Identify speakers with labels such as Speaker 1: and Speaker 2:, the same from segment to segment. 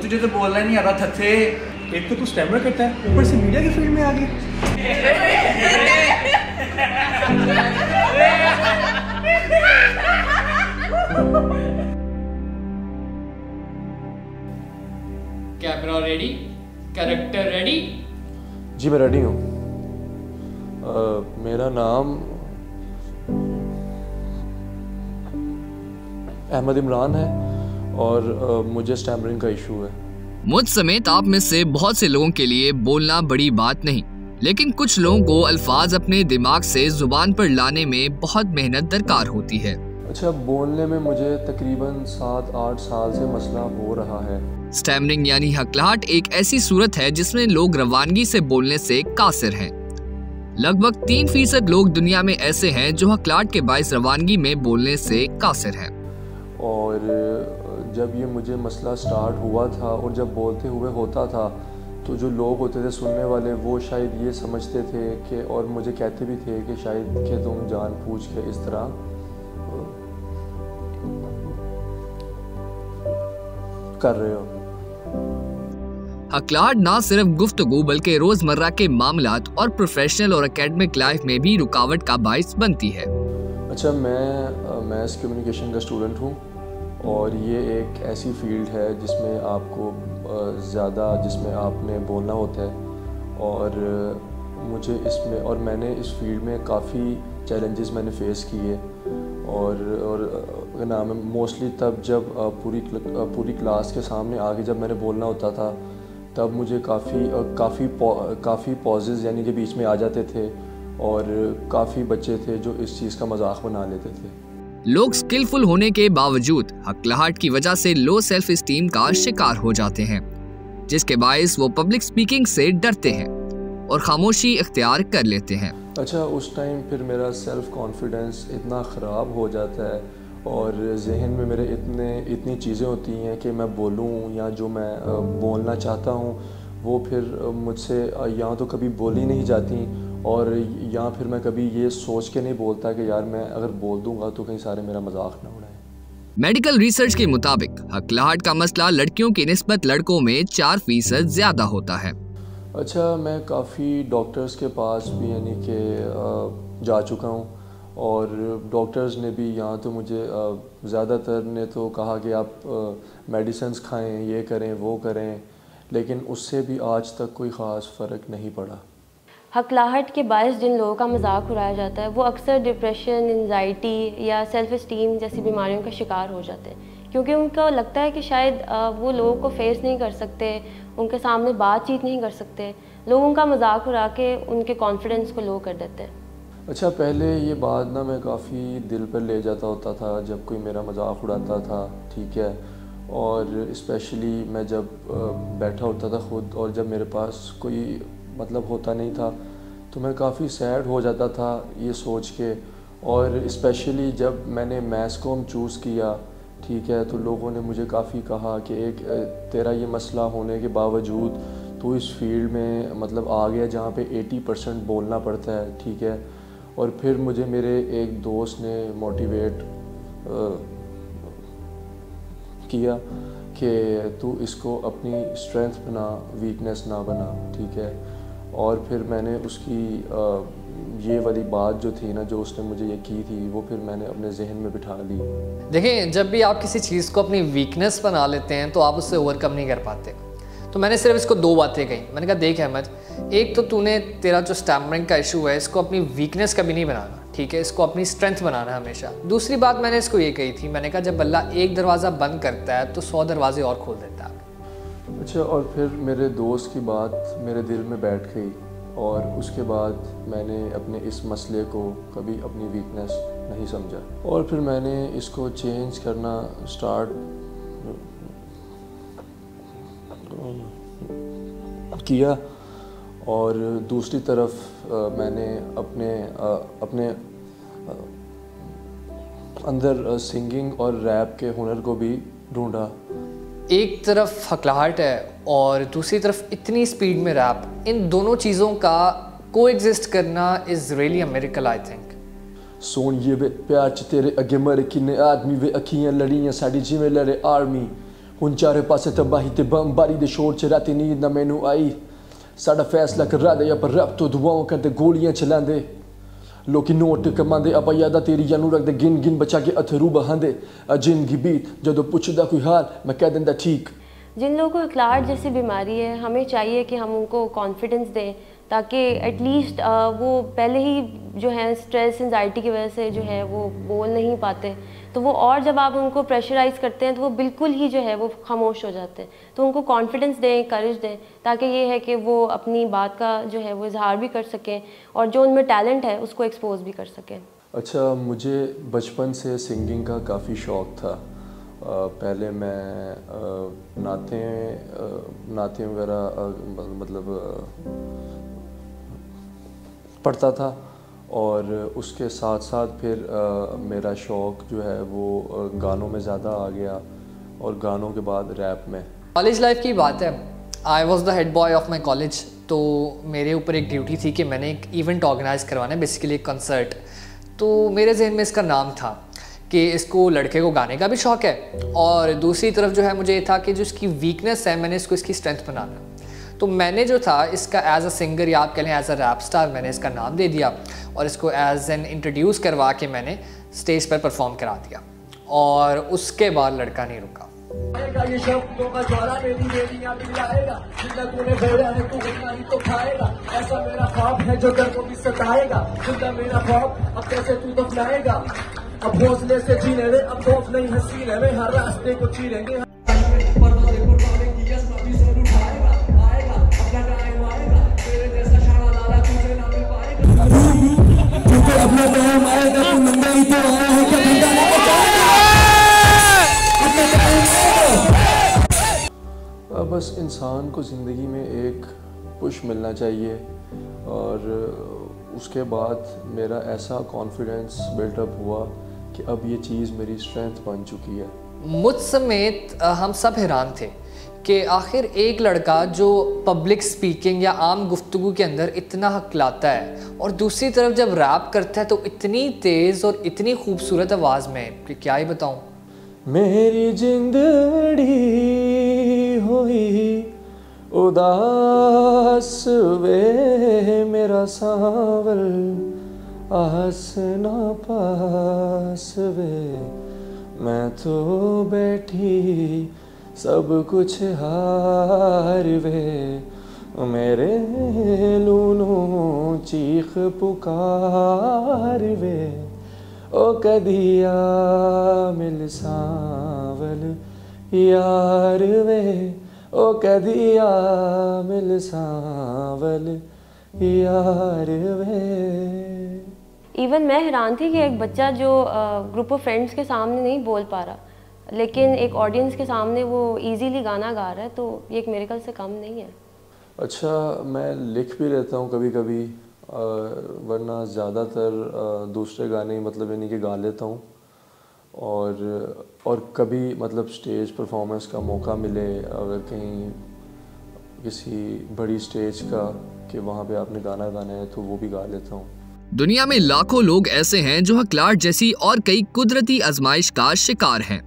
Speaker 1: तुझे तो बोलना नहीं आ रहा थथे
Speaker 2: एक तो तू स्टैमर करता है ऊपर से मीडिया की फ़ील्ड में आ गया
Speaker 3: कैमरा रेडी कैरेक्टर रेडी
Speaker 4: जी मैं रेडी हूँ। मेरा नाम अहमद इमरान है और मुझे स्टैमरिंग का इशू है।
Speaker 5: मुझ समेत आप में से बहुत से लोगों के लिए बोलना बड़ी बात नहीं लेकिन कुछ लोगों को अल्फाज अपने दिमाग से ज़ुबान पर लाने में बहुत मेहनत दरकार होती है।
Speaker 4: अच्छा बोलने में मुझे तकरीबन सात आठ साल से मसला हो रहा है।
Speaker 5: स्टैमरिंग यानी हकलाहट एक ऐसी सूरत है जिसमें लोग रवानगी से बोलने से कासिर हैं। लगभग तीन फ़ीसद लोग दुनिया में ऐसे हैं जो हकलाहट के बायस रवानगी में बोलने से कासिर हैं।
Speaker 4: और जब ये मुझे मसला स्टार्ट हुआ था और जब बोलते हुए होता था तो जो लोग होते थे सुनने वाले वो शायद ये समझते थे कि और मुझे कहते भी थे कि शायद कि तुम जान पूछ के इस तरह। कर रहे हो।
Speaker 5: हकलाहट ना सिर्फ़ गुफ्तगू बल्कि रोज़मर्रा के मामला और प्रोफेशनल और एकेडमिक लाइफ में भी रुकावट का बायस बनती है।
Speaker 4: अच्छा मैं मैथ्स कम्युनिकेशन का स्टूडेंट हूँ। और ये एक ऐसी फ़ील्ड है जिसमें आपको ज़्यादा जिसमें आपने बोलना होता है। और मुझे इसमें, और मैंने इस फ़ील्ड में काफ़ी चैलेंजेस मैंने फेस किए। और और नाम मोस्टली तब जब पूरी पूरी क्लास के सामने आगे जब मैंने बोलना होता था, तब मुझे काफ़ी काफ़ी काफ़ी पॉजेज यानी कि बीच में आ जाते थे। और काफ़ी बच्चे थे जो इस चीज़ का मज़ाक बना लेते थे।
Speaker 5: लोग स्किलफुल होने के बावजूद हकलाहट की वजह से लो सेल्फ स्टीम का शिकार हो जाते हैं, जिसके बायस वो पब्लिक स्पीकिंग से डरते हैं और खामोशी इख्तियार कर लेते हैं।
Speaker 4: अच्छा उस टाइम फिर मेरा सेल्फ़ कॉन्फिडेंस इतना ख़राब हो जाता है और जहन में मेरे इतने, इतनी चीज़ें होती हैं कि मैं बोलूँ या जो मैं बोलना चाहता हूँ, वो फिर मुझसे या तो कभी बोली नहीं जाती और या फिर मैं कभी ये सोच के नहीं बोलता कि यार मैं अगर बोल दूँगा तो कहीं सारे मेरा मज़ाक ना उड़ाएँ।
Speaker 5: मेडिकल रिसर्च के मुताबिक हकलाहट का मसला लड़कियों की नस्बत लड़कों में चार फ़ीसद ज़्यादा होता है।
Speaker 4: अच्छा मैं काफ़ी डॉक्टर्स के पास भी यानी कि जा चुका हूँ। और डॉक्टर्स ने भी यहाँ तो मुझे ज़्यादातर ने तो कहा कि आप मेडिसिन्स खाएँ ये करें वो करें। लेकिन उससे भी आज तक कोई ख़ास फ़र्क नहीं पड़ा।
Speaker 6: हकलाहट के बायस जिन लोगों का मज़ाक उड़ाया जाता है, वो अक्सर डिप्रेशन एनजाइटी या सेल्फ इस्टीम जैसी बीमारियों का शिकार हो जाते हैं। क्योंकि उनको लगता है कि शायद वो लोगों को फेस नहीं कर सकते, उनके सामने बातचीत नहीं कर सकते। लोग उनका मज़ाक उड़ा के उनके कॉन्फिडेंस को लो कर देते हैं।
Speaker 4: अच्छा पहले ये बात ना मैं काफ़ी दिल पर ले जाता होता था जब कोई मेरा मज़ाक उड़ाता था, ठीक है? और इस्पेशली मैं जब बैठा होता था खुद और जब मेरे पास कोई मतलब होता नहीं था। तो मैं काफ़ी सैड हो जाता था ये सोच के और स्पेशली जब मैंने मैथ्स चूज़ किया, ठीक है तो लोगों ने मुझे काफ़ी कहा कि एक तेरा ये मसला होने के बावजूद तो इस फ़ील्ड में मतलब आ गया जहाँ पे 80 परसेंट बोलना पड़ता है, ठीक है। और फिर मुझे मेरे एक दोस्त ने मोटिवेट किया कि तू इसको अपनी स्ट्रेंथ बना वीकनेस ना बना, ठीक है। और फिर मैंने उसकी ये वाली बात जो थी ना, जो उसने मुझे ये की थी, वो फिर मैंने अपने जहन में बिठा ली।
Speaker 3: देखिए, जब भी आप किसी चीज़ को अपनी वीकनेस बना लेते हैं तो आप उससे ओवरकम नहीं कर पाते। तो मैंने सिर्फ़ इसको दो बातें कही। मैंने कहा, देख अहमद, एक तो तूने तेरा जो स्टैमरिंग का इशू है, इसको अपनी वीकनेस कभी नहीं बनाना, ठीक है? इसको अपनी स्ट्रेंथ बनाना हमेशा। दूसरी बात मैंने इसको ये कही थी, मैंने कहा, जब अल्लाह एक दरवाज़ा बंद करता है तो सौ दरवाजे और खोल देता है।
Speaker 4: अच्छा और फिर मेरे दोस्त की बात मेरे दिल में बैठ गई, और उसके बाद मैंने अपने इस मसले को कभी अपनी वीकनेस नहीं समझा। और फिर मैंने इसको चेंज करना स्टार्ट किया, और दूसरी तरफ़ मैंने अपने अपने अंदर सिंगिंग और रैप के हुनर को भी ढूंढा।
Speaker 3: एक तरफ हकलाहट है और दूसरी तरफ इतनी स्पीड में रैप इन दोनों चीज़ों का को एग्जिस्ट करना is really a miracle I think
Speaker 4: ਸੋਣੀਏ ਵੇ ਪਿਆਰ ਚ ਤੇਰੇ ਅੱਗੇ ਮਰੇ ਕਿੰਨੇ ਆਦਮੀ ਵੇ ਅੱਖੀਆਂ ਲੜੀਆਂ ਸਾਡੀ ਜਿਵੇਂ ਲੜੇ ਆਰਮੀ ਹੁਣ ਚਾਰੇ ਪਾਸੇ ਤਬਾਹੀ ਤੇ ਬੰਬਾਰੀ ਦੇ ਸ਼ੋਰ ਚ ਰਾਤੀ ਨੀਂਦ ਨਾ ਮੈਨੂੰ ਆਈ ਸਾਡਾ ਫੈਸਲਾ ਕਰਾ ਦੇ ਆਪਾਂ ਰੱਬ ਤੋਂ ਦੁਆਵਾਂ ਕਰਦੇ ਗੋਲੀਆਂ ਚਲਾਉਂਦੇ ਲੋਕੀ ਨੋਟ ਕਮਾਉਂਦੇ ਆਪਾਂ ਯਾਦਾਂ ਤੇਰੀਆਂ ਨੂੰ ਰੱਖਦੇ ਗਿਣ ਗਿਣ ਬਚਾ ਕੇ ਅਥਰੂ ਬਹਾਂਦੇ ਆ ਜ਼ਿੰਦਗੀ ਬੀਤ ਜਦੋਂ ਪੁੱਛਦਾ ਕੋਈ ਹਾਲ ਮੈਂ ਕਹਿ ਦਿੰਦਾ ਠੀਕ
Speaker 6: जिन लोगों को क्लाट जैसी बीमारी है हमें चाहिए कि हम उनको कॉन्फिडेंस दें ताकि एटलीस्ट वो पहले ही जो है स्ट्रेस एनजाइटी की वजह से जो है वो बोल नहीं पाते। तो वो और जब आप उनको प्रेशराइज करते हैं तो वो बिल्कुल ही जो है वो खामोश हो जाते हैं। तो उनको कॉन्फिडेंस दें करेज दें, ताकि ये है कि वो अपनी बात का जो है वो इजहार भी कर सकें और जो उनमें टैलेंट है, उसको एक्सपोज भी कर सकें।
Speaker 4: अच्छा मुझे बचपन से सिंगिंग का काफ़ी शौक़ था। पहले मैं नाते नाते वगैरह मतलब पढ़ता था और उसके साथ साथ फिर अ, मेरा शौक़ जो है वो गानों में ज़्यादा आ गया और गानों के बाद रैप में।
Speaker 3: कॉलेज लाइफ की बात है। I was the head boy of my college तो मेरे ऊपर एक ड्यूटी थी कि मैंने एक इवेंट ऑर्गेनाइज करवाना है बेसिकली एक कंसर्ट तो मेरे जहन में इसका नाम था कि इसको लड़के को गाने का भी शौक़ है और दूसरी तरफ़ जो है मुझे ये था कि जो इसकी वीकनेस है मैंने इसको इसकी स्ट्रेंथ बनाना तो मैंने जो था, इसका एज अ सिंगर या आप कह लें एज अ रैप स्टार मैंने इसका नाम दे दिया और इसको एज एन इंट्रोड्यूस करवा के मैंने स्टेज पर परफॉर्म करा दिया। और उसके बाद लड़का नहीं रुका।
Speaker 1: तू तो अब कैसे से जीने दे अब खौफ नहीं हसीने में हर रास्ते को चीरेंगे।
Speaker 4: बस इंसान को ज़िंदगी में एक पुश मिलना चाहिए और उसके बाद मेरा ऐसा कॉन्फिडेंस बिल्टअप हुआ कि अब ये चीज़ मेरी स्ट्रेंथ बन चुकी है।
Speaker 3: मुझ समेत हम सब हैरान थे कि आखिर एक लड़का जो पब्लिक स्पीकिंग या आम गुफ्तगु के अंदर इतना हकलाता है और दूसरी तरफ़ जब रैप करता है तो इतनी तेज़ और इतनी खूबसूरत आवाज़ में कि क्या ही बताऊँ?
Speaker 4: मेरी जिंदड़ी हुई उदास वे मेरा सावल, आस ना पास वे। मैं तो बैठी सब कुछ हार वे। मेरे लूनू चीख पुकार वे। ओ कदिया मिल सावल यार वे। ओ कदिया मिल सावल यार वे।
Speaker 6: इवन मैं हैरान थी कि एक बच्चा जो ग्रुप ऑफ़ फ्रेंड्स के सामने नहीं बोल पा रहा लेकिन एक ऑडियंस के सामने वो इजीली गाना गा रहा है तो ये एक मेरे से कम नहीं है।
Speaker 4: अच्छा मैं लिख भी लेता हूँ कभी कभी वरना ज़्यादातर दूसरे गाने मतलब यानी कि गा लेता हूँ। और और कभी मतलब स्टेज परफॉर्मेंस का मौका मिले, अगर कहीं किसी बड़ी स्टेज का कि वहाँ पे आपने गाना गाना है तो वो भी गा लेता हूँ।
Speaker 5: दुनिया में लाखों लोग ऐसे हैं जो हकलाट जैसी और कई कुदरती आजमाइश का शिकार हैं।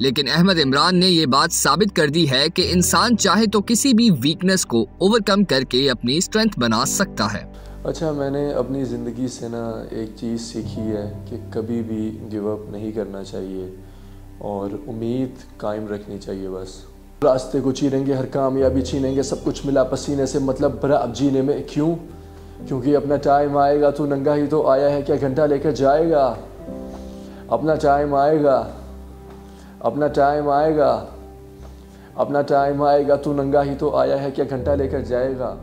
Speaker 5: लेकिन अहमद इमरान ने ये बात साबित कर दी है कि इंसान चाहे तो किसी भी वीकनेस को ओवरकम करके अपनी स्ट्रेंथ बना सकता है।
Speaker 4: अच्छा मैंने अपनी ज़िंदगी से ना एक चीज़ सीखी है कि कभी भी गिव अप नहीं करना चाहिए और उम्मीद कायम रखनी चाहिए बस। रास्ते को चीरेंगे हर कामयाबी छीनेंगे, सब कुछ मिला पसीने से मतलब भरा अब जीने में क्यों? क्योंकि अपना टाइम आएगा तो नंगा ही तो आया है, क्या घंटा लेकर जाएगा? अपना टाइम आएगा, अपना टाइम आएगा, अपना टाइम आएगा तो नंगा ही तो आया है, क्या घंटा लेकर जाएगा?